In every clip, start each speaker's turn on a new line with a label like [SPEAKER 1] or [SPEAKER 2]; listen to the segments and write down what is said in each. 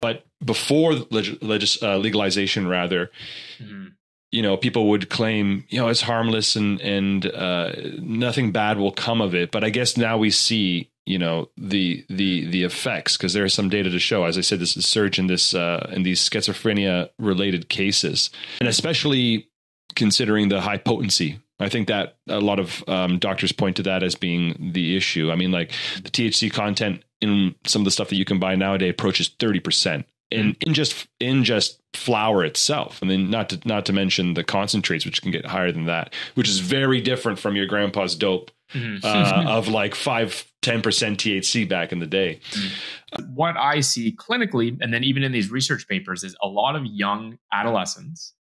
[SPEAKER 1] but before leg- legis- uh, legalization, rather, mm-hmm. you know, people would claim, you know, it's harmless and and uh, nothing bad will come of it. But I guess now we see, you know, the the the effects because there is some data to show. As I said, this is surge in this uh, in these schizophrenia related cases, and especially considering the high potency I think that a lot of um, doctors point to that as being the issue. I mean, like the THC content in some of the stuff that you can buy nowadays approaches thirty percent in in just in just flower itself, and then not to not to mention the concentrates, which can get higher than that, which is very different from your grandpa's dope mm-hmm. uh, of like five 10% THC back in the day.
[SPEAKER 2] What I see clinically, and then even in these research papers, is a lot of young adolescents,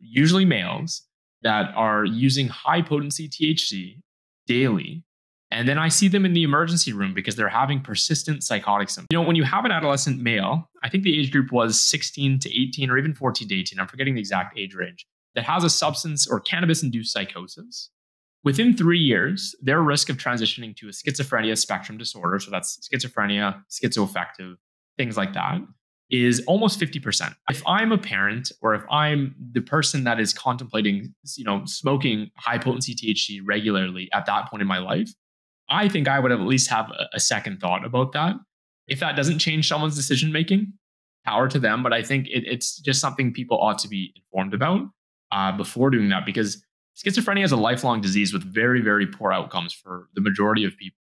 [SPEAKER 2] usually males, that are using high potency THC daily. And then I see them in the emergency room because they're having persistent psychotic symptoms. You know, when you have an adolescent male, I think the age group was 16 to 18 or even 14 to 18, I'm forgetting the exact age range, that has a substance or cannabis induced psychosis. Within three years, their risk of transitioning to a schizophrenia spectrum disorder, so that's schizophrenia, schizoaffective, things like that, is almost 50%. If I'm a parent or if I'm the person that is contemplating, you know, smoking high potency THC regularly at that point in my life, I think I would at least have a, second thought about that. If that doesn't change someone's decision making, power to them. But I think it, it's just something people ought to be informed about uh, before doing that because schizophrenia is a lifelong disease with very, very poor outcomes for the majority of people.